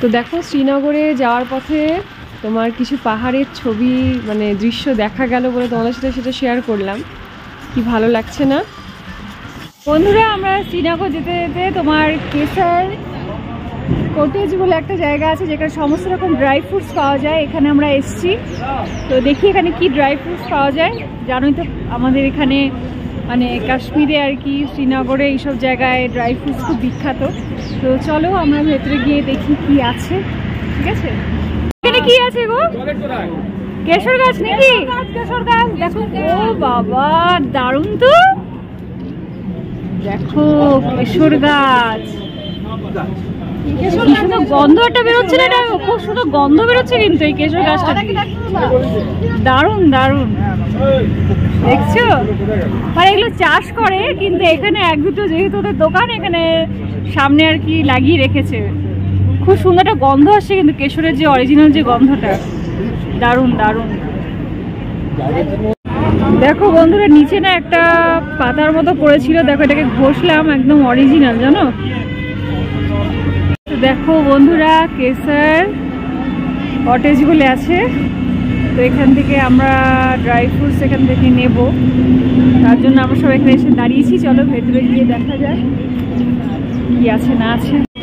তো দেখো, শ্রীনগরে যাওয়ার পথে তোমার কিছু পাহাড়ের ছবি মানে দৃশ্য দেখা গেল বলে তোমাদের সাথে সেটা শেয়ার করলাম। কি ভালো লাগছে না? বন্ধুরা, আমরা শ্রীনগর যেতে যেতে তোমার কেসার কোটেজ বলে একটা জায়গা আছে, যেখানে সমস্ত রকম ড্রাই ফ্রুটস পাওয়া যায়। এখানে আমরা এসছি। তো দেখি এখানে কি ড্রাই ফ্রুটস পাওয়া যায়। জানোই তো আমাদের এখানে মানে কাশ্মীরে আর কি শ্রীনগরে এইসব জায়গায় ড্রাই ফ্রুটস খুব বিখ্যাত। তো চলো আমরা ভেতরে গিয়ে দেখি কি আছে ঠিক আছে? এখানে কি আছে গো? কেশর গাছ নাকি? কেশর গাছ দেখো। ও বাবা দারুণ তো! দেখো কেশর গাছ। কি সুন্দর গন্ধ একটা বেরোচ্ছে না খুব সুন্দর গন্ধ বেরোচ্ছে কিন্তু এই কেশর গাছটা। দারুণ দারুণ। দেখছ? মানে এগুলো চাষ করে কিন্তু এখানে এক দুটো যেহেতু ওদের দোকান এখানে সামনে আর কি লাগিয়ে রেখেছে। খুব সুন্দর একটা গন্ধ আসছে কিন্তু কেশরের যে অরিজিনাল যে গন্ধটা। দারুণ দারুণ। দেখো বন্ধুরা নিচে না একটা পাতার মতো পড়েছিল। দেখো এটাকে ঘষলাম একদম অরিজিনাল জানো? দেখো বন্ধুরা কেসার কটেজ বলে আছে। তো এখান থেকে আমরা ড্রাই ফ্রুটস এখান থেকে নেব। তার জন্য আমরা সব এখানে এসে দাঁড়িয়েছি। চলো ভেতরে গিয়ে দেখা যাক কি আছে, না আছে।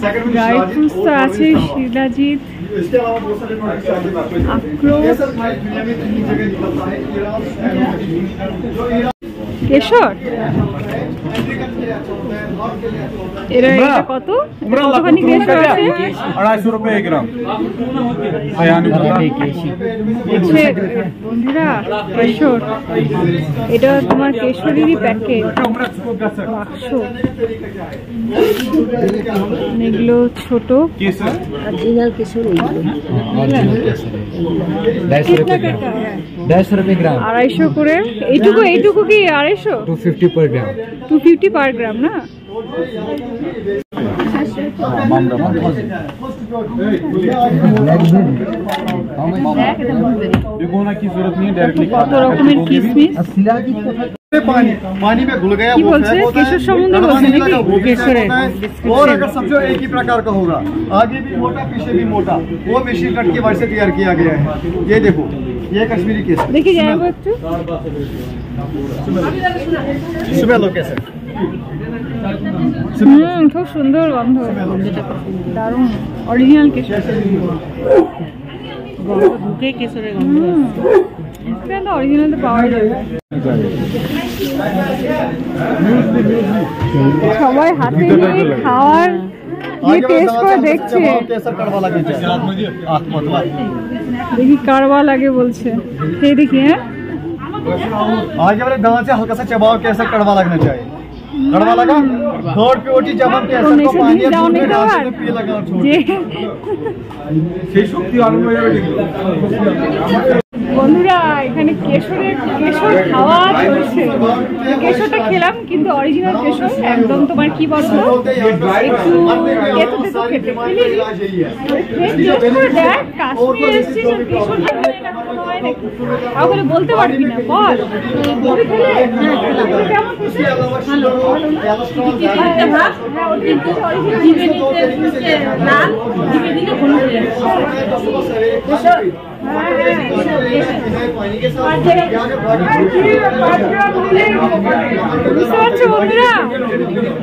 ড্রাইফ্রুটস তো আছে শিলাজিৎ আক্রোশ কেশর? এটা কত? তোমার প্যাকেট এগুলো ছোট। কেশর হ্যাঁ, কেশর ढाई सौ रुपये ग्राम ढाई सौ रुपये ग्राम আড়াইশো করে এইটুকু এইটুকু কি আড়াইশো टू फिफ्टी पर ग्राम টু ফিফটি পার গ্রাম না भिगोना की जरूरत नहीं है डायरेक्टली কত রকমের কিসমিস पानी पानी में घुल गया की वो बोलते हैं? फेंक होता है, केसर समुद्र कड़वा बोलते हैं नहीं ना लगा, कि वो भी केसर फेंक है, होता है। और अगर समझो एक ही प्रकार का होगा आगे भी मोटा पीछे भी मोटा वो मशीन कट के वजह से तैयार किया गया है ये देखो ये कश्मीरी केसर দেখি যাবো একটু सुबह लो केसर হুম খুব সুন্দর গন্ধ দারুণ অরিজিনাল কেশর বুকে কেশরের গন্ধ হুম এখানে তো অরিজিনাল তো পাওয়া যাবে সবাই হাতে নিয়ে খাওয়ার দিয়ে आगे টেস্ট করে দেখছে चबाओ, केसर कड़वा लगे चाहिए आँख मतला দেখি কারবা লাগে বলছে সেই দেখি হ্যাঁ आगे वाले दांत से हल्का सा चबाओ केसर कड़वा लगना चाहिए कड़वा लगा थर्ड प्योरिटी जब हम केसर को ऐसे पानी नहीं या जाओ दूध में नहीं डालते खाओ। तो पी लगा छोड़ যে সেই শক্তি আনন্দ বন্ধুরা এখানে কেশরের কেশর খাওয়া চলছে কেশরটা খেলাম কিন্তু অরিজিনাল কেশর একদম তোমার কি বলব একটু তেতো তেতো খেতে দেখ হয় বলে বলতে পারবি না বল কেমন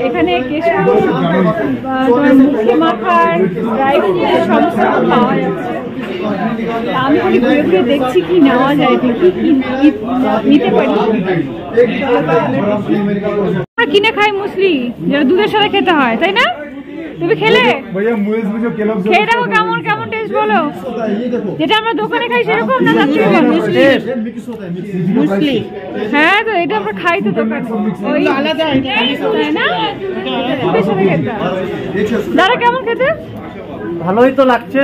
এখানে মুখে মাখার ড্রাই ফ্রুটের সমস্ত পাওয়া যাচ্ছে আমি খালি ঘুরে ঘুরে দেখছি কি নেওয়া যায় দেখি কি নিতে পারি কিনে খাই মুসলি যারা দুধের সাথে খেতে হয় তাই না? তুমি খেলে? খেয়ে দেখো কেমন কেমন টেস্ট বলো। যেটা আমরা দোকানে খাই সেরকম না তার থেকে ভালো? মুসলি। হ্যাঁ তো এটা আমরা খাই তো দোকানে। ওই আলাদা তাই না? দুধের সাথে খেতে। দাদা কেমন খেতে? ভালোই তো লাগছে।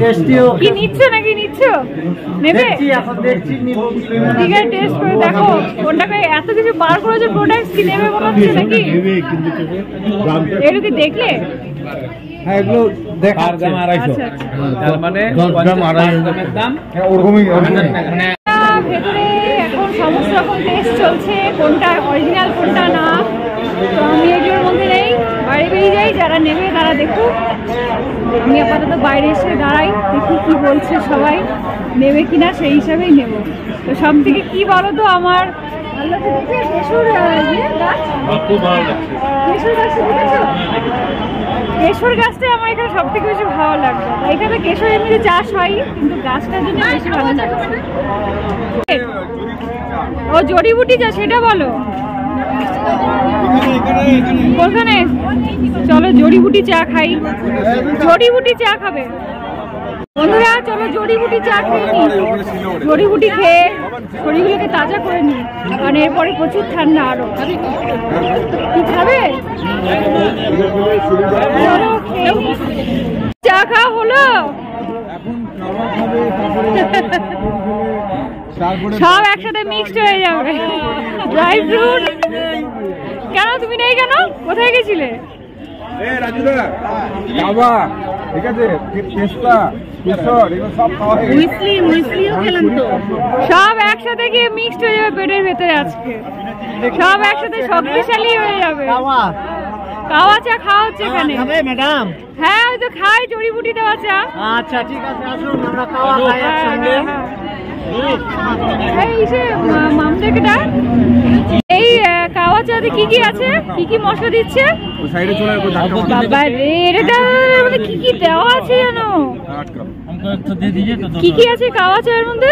টেস্টিও কি নিচ্ছ নাকি নিচ্ছ? নেবে? দেখছি এখন দেখছি ঠিক আছে টেস্ট করে দেখো। কোনটাকে এত কিছু বার করেছ প্রোডাক্ট কি নেবে মনে হচ্ছে নাকি? এগুলো কি দেখলে? হ্যাঁ এগুলো আচ্ছা আচ্ছা। মানে হ্যাঁ ওরকমই ভেতরে এখন সমস্ত রকম টেস্ট চলছে কোনটা অরিজিনাল কোনটা না। তো আমি এগুলোর মধ্যে নেই বাইরে বেরিয়ে যাই যারা নেবে তারা দেখুক। আমি আপাতত বাইরে এসে দাঁড়াই দেখি কি বলছে সবাই নেবে কিনা সেই হিসাবেই নেব। তো সব থেকে কি বলো তো আমার ভালো আহ, ইয়ে গাছ? কেশর গাছটা আমার এখানে সব থেকে বেশি ভালো লাগবে এখানে কেশর এমনিতে চাষ হয়, কিন্তু গাছটার জন্য বেশি ভালো লাগছে ও জড়িবুটি যা, সেটা বলো। চলো জড়িবুটি চা খাই। জড়িবুটি চা খাবে। বন্ধুরা, চলো জড়িবুটি চা খেয়ে নি জড়িবুটি খেয়ে শরীরগুলোকে তাজা করে নি কারণ এরপরে প্রচুর ঠান্ডা আরও। কি খাবে। চা খাওয়া হলো? সব একসাথে মিক্সড হয়ে যাবে। ড্রাই ফ্রুট কেন তুমি নেই কেন? কোথায় গেছিলে? ঠিক আছে? সব একসাথে গিয়ে মিক্সড হয়ে যাবে পেটের ভেতরে আজকে। সব একসাথে শক্তিশালী হয়ে যাবে। কাওয়া চা খাওয়া হচ্ছে এখানে। খাবে ম্যাডাম? হ্যাঁ ওই তো খাই জড়িবুটি দেওয়া চা। আচ্ছা ঠিক আছে আসুন আমরা কাওয়া খাই হ্যাঁ, হ্যাঁ, একসঙ্গে। হ্যাঁ। এই কাওয়া চাতে কি আছে? কি কি মশলা দিচ্ছে? বাবা রে মানে দেওয়া আছে জানো কি কি আছে কাওয়া চায়ের মধ্যে?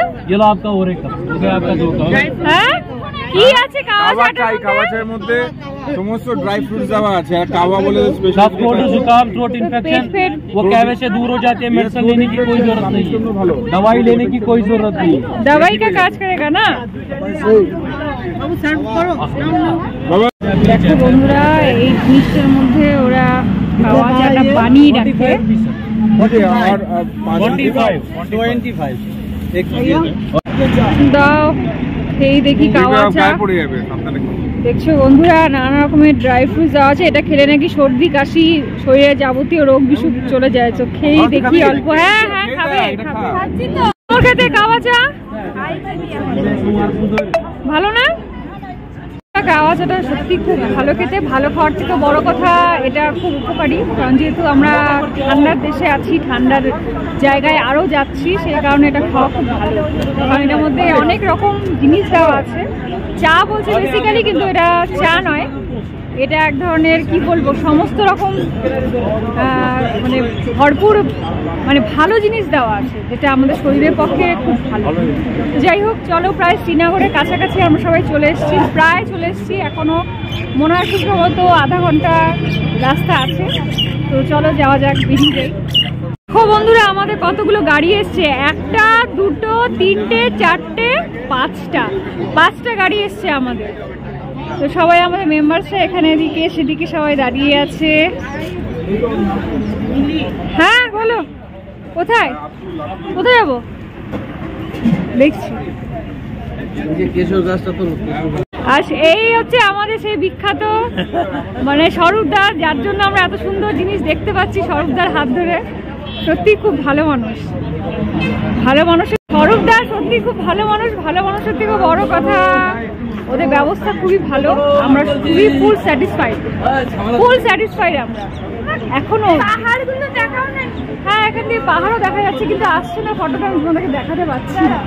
কি আছে কাওয়া চায়ের সমস্ত ড্রাই ফ্রুটস দেওয়া আছে আর কাওয়া বলে सब স্পেশাল कोल्ड जुकाम थ्रोट पेट इन्फेक्शन पेट वो कैवे से दूर हो जाते हैं मेडिसिन लेने की कोई जरूरत नहीं ভালো है दवाई लेने की कोई जरूरत नहीं है दवाई का কাজ করেগা না বাবু সার্ভ করো নাও নাও বাবা দেখো বন্ধুরা এই জিনিসটার মধ্যে ওরা খাওয়া চাটা বানিয়ে রাখে ওকে আর আর পাঁচ ट्वेंटी फाइव ट्वेंटी फाइव एक দাও খেয়ে দেখি কাওয়া চা গায়ে পড়ে যাবে সাবধানে খাও। দেখছ বন্ধুরা নানা রকমের ড্রাই ফ্রুটস দেওয়া আছে। এটা খেলে নাকি সর্দি কাশি শরীরে যাবতীয় রোগ বিসুখ চলে যায়। তো খেয়ে দেখি অল্প। হ্যাঁ হ্যাঁ খাবে খাবে। খেতে কাওয়া চা ভালো না? কাওয়া যেটা সত্যি খুব ভালো খেতে। ভালো খাওয়ার থেকে বড় কথা, এটা খুব উপকারী, কারণ যেহেতু আমরা ঠান্ডার দেশে আছি, ঠান্ডার জায়গায় আরও যাচ্ছি, সেই কারণে এটা খাওয়া খুব ভালো। কারণ এটার মধ্যে অনেক রকম জিনিস দেওয়া আছে। চা বলছে বেসিক্যালি কিন্তু এটা চা নয়। এটা এক ধরনের, কি বলব, সমস্ত রকম মানে ভরপুর মানে ভালো জিনিস দেওয়া আছে, যেটা আমাদের শরীরের পক্ষে খুব ভালো। যাই হোক, চলো প্রায় শ্রীনগরের কাছাকাছি আমরা সবাই চলে এসেছি, প্রায় চলে এসেছি এখনও মনে হয় খুব সম্ভবত আধা ঘণ্টা রাস্তা আছে। তো চলো যাওয়া যাক বেরিয়ে দেখো বন্ধুরা, আমাদের কতগুলো গাড়ি এসছে, একটা, দুটো, তিনটে, চারটে, পাঁচটা। পাঁচটা গাড়ি এসছে আমাদের। তো সবাই আমাদের মেম্বারসরা এখানে এদিকে, সেদিকে সবাই দাঁড়িয়ে আছে। হ্যাঁ বলো। কোথায়? কোথায় যাব? দেখছি। আর এই হচ্ছে আমাদের সেই বিখ্যাত মানে স্বরূপদার, যার জন্য আমরা এত সুন্দর জিনিস দেখতে পাচ্ছি স্বরূপদার হাত ধরে। সত্যি খুব ভালো মানুষ। ভালো মানুষ। স্বরূপদার সত্যি খুব ভালো মানুষ। ভালো মানুষের থেকে বড় কথা ওদের ব্যবস্থা খুবই ভালো আমরা খুবই ফুল স্যাটিসফাইড ফুল স্যাটিসফাইড আমরা। এখনও হ্যাঁ এখান থেকে পাহাড়ও দেখা যাচ্ছে কিন্তু আসছে না ফটোটা আমি তোমাদেরকে দেখাতে পারছি না।